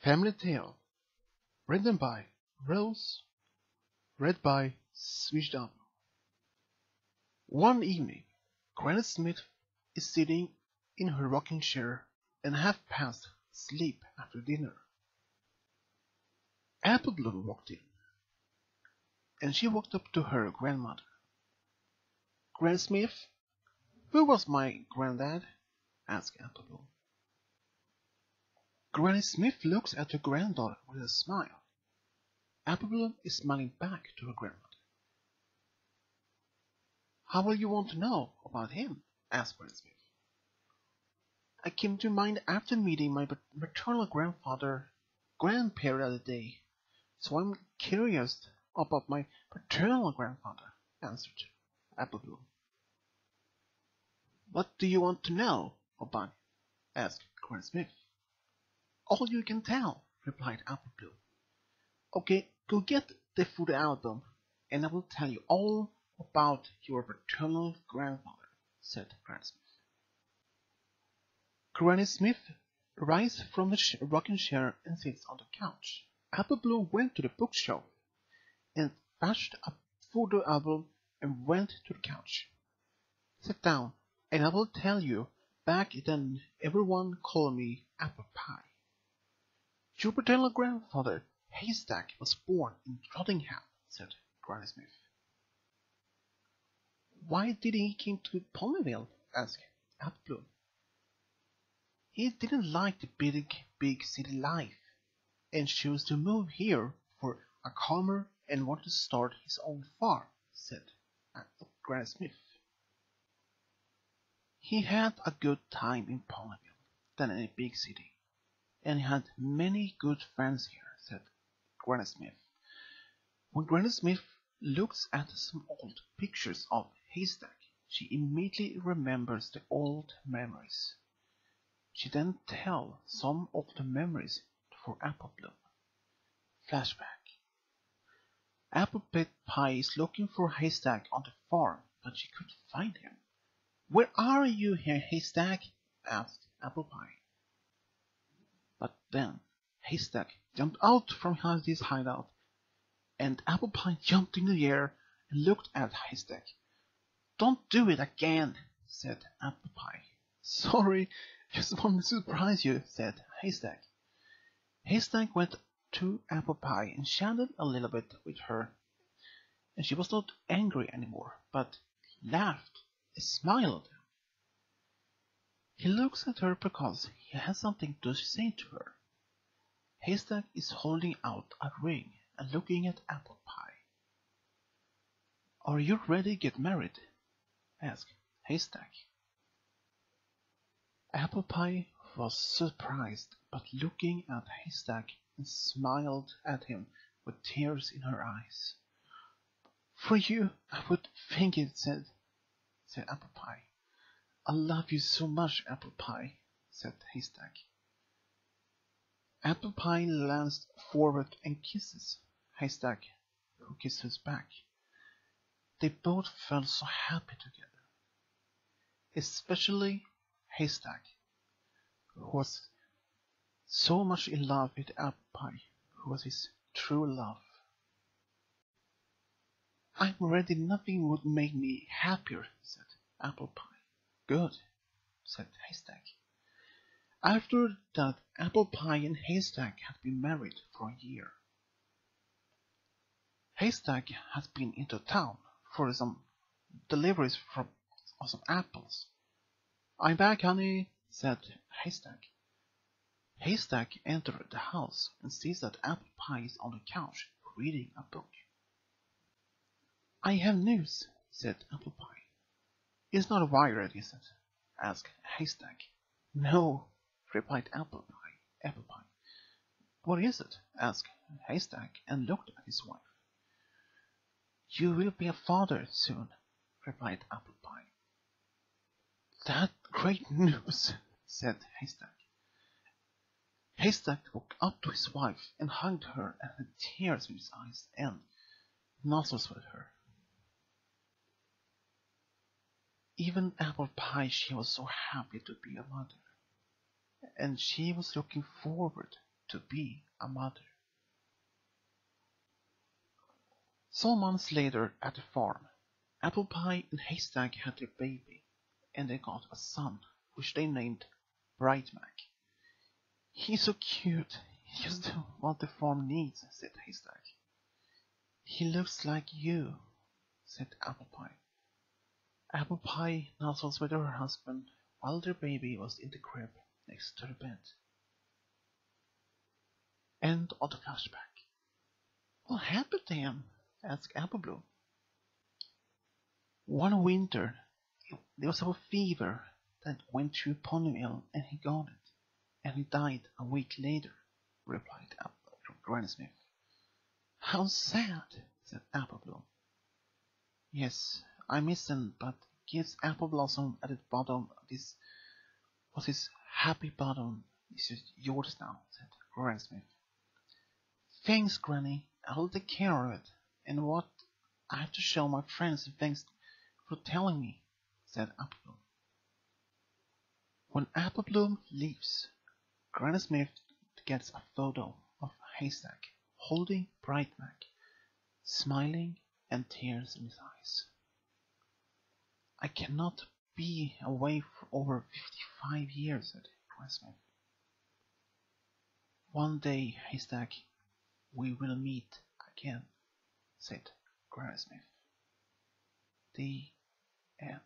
Family Tale Written by Rose Read by Up One evening, Granny Smith is sitting in her rocking chair and half past sleep after dinner. Apple Bloom walked in, and she walked up to her grandmother. Granny Smith, who was my granddad? asked Apple Bloom. Granny Smith looks at her granddaughter with a smile. Bloom is smiling back to her grandmother. How will you want to know about him? asked Granny Smith. I came to mind after meeting my maternal grandfather, grandparent the day, so I'm curious about my paternal grandfather, answered Bloom. What do you want to know about? asked Granny Smith. All you can tell, replied Apple Bloom. Okay, go get the photo album, and I will tell you all about your paternal grandfather, said Granny Smith. Granny Smith rises from the rocking chair and sits on the couch. Apple Bloom went to the bookshelf and fetched a photo album and went to the couch. Sit down, and I will tell you. Back then, everyone called me Apple Pie. Paternal grandfather, Haystack, was born in Nottingham, said Granny Smith. Why did he come to Ponyville? asked Bloom. He didn't like the big, big city life, and chose to move here for a calmer and wanted to start his own farm, said Granny Smith. He had a good time in Ponyville than in a big city and had many good friends here, said Granny Smith. When Granny Smith looks at some old pictures of Haystack, she immediately remembers the old memories. She then tells some of the memories for Apple Bloom. Flashback. Apple Pie is looking for Haystack on the farm, but she couldn't find him. Where are you Haystack? asked Apple Pie. Then Haystack jumped out from his hideout, and Apple Pie jumped in the air and looked at Haystack. Don't do it again, said Apple Pie. Sorry, just wanted to surprise you, said Haystack. Haystack went to Apple Pie and chatted a little bit with her, and she was not angry anymore, but laughed and smiled. He looks at her because he has something to say to her. Haystack is holding out a ring and looking at Apple Pie. Are you ready to get married? asked Haystack. Apple Pie was surprised, but looking at Haystack and smiled at him with tears in her eyes. For you, I would think it said, said Apple Pie. I love you so much, Apple Pie, said Haystack. Apple Pie leans forward and kisses Haystack, who kisses back. They both felt so happy together. Especially Haystack, who was so much in love with Apple Pie, who was his true love. I'm ready, nothing would make me happier, said Apple Pie. Good, said Haystack. After that, Apple Pie and Haystack had been married for a year. Haystack had been into town for some deliveries from some apples. I'm back, honey, said Haystack. Haystack entered the house and sees that Apple Pie is on the couch reading a book. I have news, said Apple Pie. It's not a wired, is it? asked Haystack. No, replied Apple Pie. Apple Pie. What is it? asked Haystack and looked at his wife. You will be a father soon, replied Apple Pie. That great news, said Haystack. Haystack walked up to his wife and hugged her and had tears in his eyes and nostrils with her. Even Apple Pie, she was so happy to be a mother. And she was looking forward to be a mother. Some months later at the farm, Apple Pie and Haystack had their baby, and they got a son, which they named Bright Mac. He's so cute, he's just what the farm needs, said Haystack. He looks like you, said Apple Pie. Apple Pie nuzzles with her husband while their baby was in the crib next to bed. End of the flashback. What happened to him? asked Apple Bloom. One winter, there was a fever that went through Ponyville and he got it, and he died a week later, replied Granny Smith. How sad, said Apple Bloom. Yes, I miss him, but gives Apple Blossom at the bottom of this his happy bottom. Is yours now, said Granny Smith. Thanks, Granny. I'll take care of it. And what I have to show my friends thanks for telling me, said Apple Bloom. When Apple Bloom leaves, Granny Smith gets a photo of Haystack holding Bright Mac, smiling and tears in his eyes. I cannot be away for over fifty-five years, said Granny Smith. One day, Haystack, we will meet again, said Granny Smith. The end.